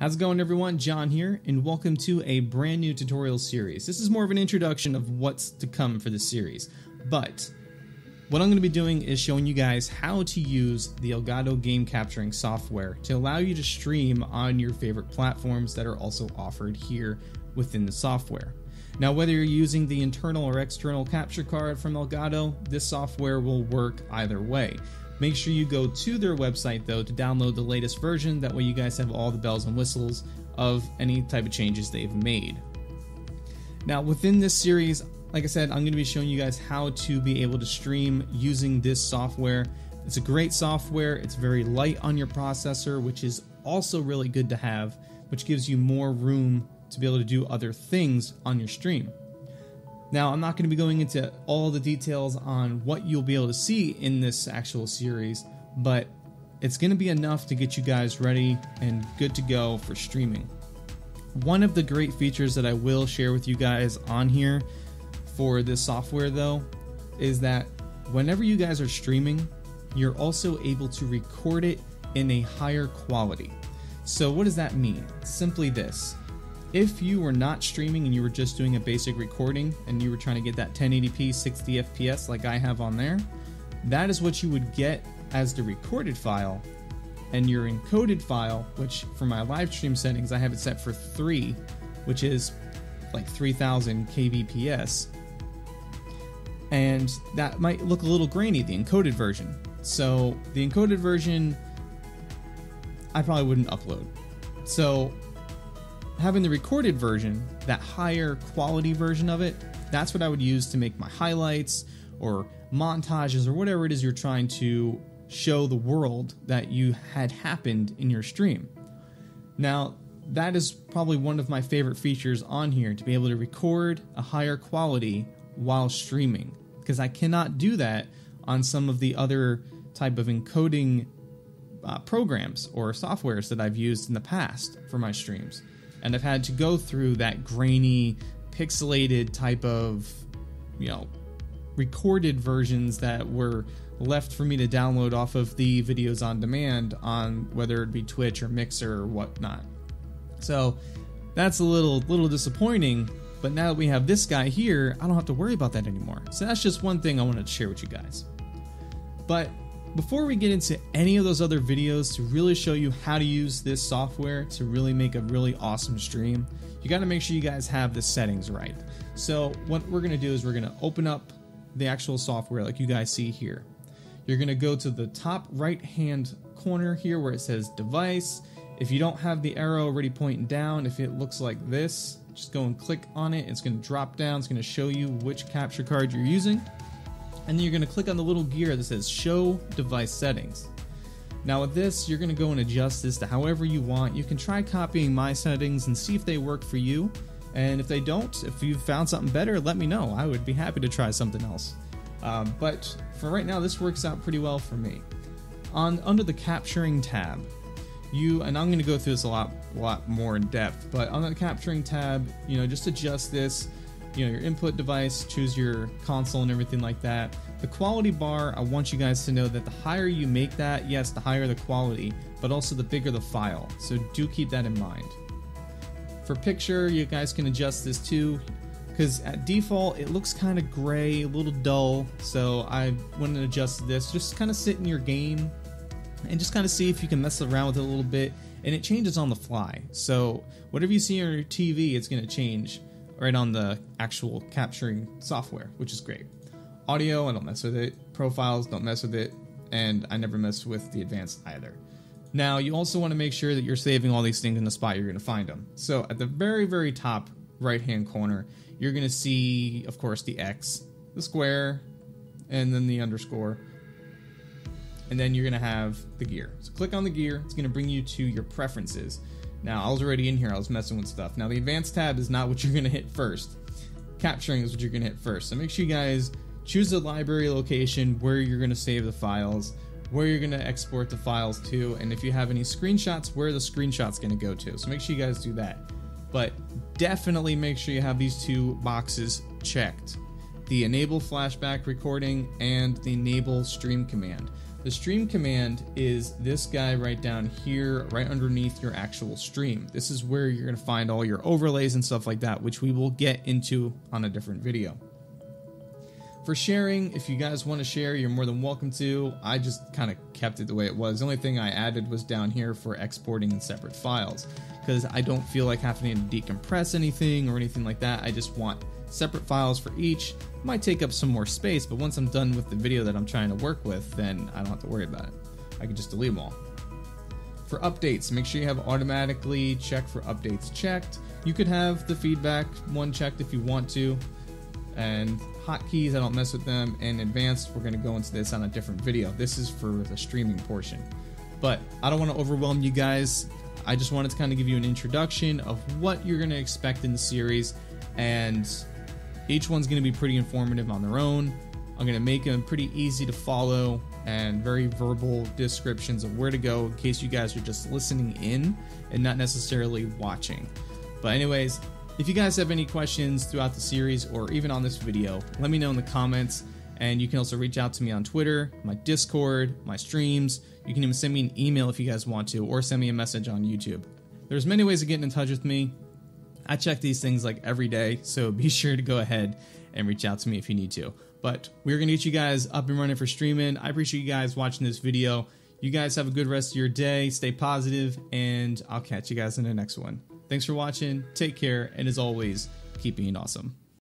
How's it going everyone? John here, and welcome to a brand new tutorial series. This is more of an introduction of what's to come for this series, but what I'm going to be doing is showing you guys how to use the Elgato game capturing software to allow you to stream on your favorite platforms that are also offered here within the software. Now, whether you're using the internal or external capture card from Elgato, this software will work either way. Make sure you go to their website though to download the latest version. That way, you guys have all the bells and whistles of any type of changes they've made. Now, within this series, like I said, I'm going to be showing you guys how to be able to stream using this software. It's a great software, it's very light on your processor, which is also really good to have, which gives you more room to be able to do other things on your stream. Now, I'm not going to be going into all the details on what you'll be able to see in this actual series, but it's going to be enough to get you guys ready and good to go for streaming. One of the great features that I will share with you guys on here for this software, though, is that whenever you guys are streaming, you're also able to record it in a higher quality. So, what does that mean? Simply this if you were not streaming and you were just doing a basic recording and you were trying to get that 1080p 60 fps like I have on there, that is what you would get as the recorded file. And your encoded file, which for my live stream settings, I have it set for 3, which is like 3000 kbps. And that might look a little grainy, the encoded version. So the encoded version, I probably wouldn't upload. So having the recorded version, that higher quality version of it, that's what I would use to make my highlights or montages or whatever it is you're trying to show the world that you had happened in your stream. Now, that is probably one of my favorite features on here to be able to record a higher quality while streaming because I cannot do that on some of the other type of encoding uh, programs or softwares that I've used in the past for my streams and I've had to go through that grainy, pixelated type of, you know, recorded versions that were left for me to download off of the videos on demand on whether it be Twitch or Mixer or whatnot. So that's a little little disappointing. But now that we have this guy here, I don't have to worry about that anymore. So that's just one thing I wanted to share with you guys. But before we get into any of those other videos to really show you how to use this software to really make a really awesome stream, you got to make sure you guys have the settings right. So what we're to do is we're to open up the actual software like you guys see here. You're to go to the top right hand corner here where it says device. If you don't have the arrow already pointing down, if it looks like this, just go and click on it. It's to drop down. It's to show you which capture card you're using and then you're going to click on the little gear that says show device settings. Now with this, you're going to go and adjust this to however you want. You can try copying my settings and see if they work for you. And if they don't, if you've found something better, let me know. I would be happy to try something else. Um, but for right now, this works out pretty well for me. On under the capturing tab, you and I'm going to go through this a lot, lot more in depth. But on the capturing tab, you know, just adjust this you know your input device, choose your console and everything like that. The quality bar, I want you guys to know that the higher you make that, yes, the higher the quality, but also the bigger the file. So do keep that in mind. For picture, you guys can adjust this too, because at default it looks kind of gray, a little dull. So I want to adjust this. Just kind of sit in your game and just kind of see if you can mess around with it a little bit. And it changes on the fly. So whatever you see on your TV, it's going to change right on the actual capturing software, which is great. Audio, I don't mess with it. Profiles, don't mess with it. And I never mess with the advanced either. Now, you also want to make sure that you're saving all these things in the spot you're going to find them. So, at the very, very top right hand corner, you're going to see, of course, the X, the square, and then the underscore. And then you're going to have the gear. So, click on the gear, it's going to bring you to your preferences. Now, I was already in here, I was messing with stuff. Now, the advanced tab is not what you're to hit first. Capturing is what you're to hit first. So make sure you guys choose the library location where you're to save the files, where you're to export the files to, and if you have any screenshots, where the screenshot's to go to. So make sure you guys do that. But definitely make sure you have these two boxes checked the enable flashback recording and the enable stream command. The stream command is this guy right down here, right underneath your actual stream. This is where you're going to find all your overlays and stuff like that, which we will get into on a different video. For sharing, if you guys want to share, you're more than welcome to. I just kind of kept it the way it was. The only thing I added was down here for exporting in separate files because I don't feel like having to decompress anything or anything like that. I just want separate files for each. Might take up some more space, but once I'm done with the video that I'm trying to work with, then I don't have to worry about it. I can just delete them all. For updates, make sure you have automatically check for updates checked. You could have the feedback one checked if you want to. And hotkeys, I don't mess with them. And advanced, we're going to go into this on a different video. This is for the streaming portion. But I don't want to overwhelm you guys. I just wanted to kind of give you an introduction of what you're going to expect in the series. And each one's going to be pretty informative on their own. I'm going to make them pretty easy to follow and very verbal descriptions of where to go in case you guys are just listening in and not necessarily watching. But, anyways, if you guys have any questions throughout the series or even on this video, let me know in the comments. And you can also reach out to me on Twitter, my Discord, my streams. You can even send me an email if you guys want to, or send me a message on YouTube. There's many ways of getting in touch with me. I check these things like every day, so be sure to go ahead and reach out to me if you need to. But we're gonna get you guys up and running for streaming. I appreciate you guys watching this video. You guys have a good rest of your day. Stay positive, and I'll catch you guys in the next one. Thanks for watching. Take care, and as always, keep being awesome.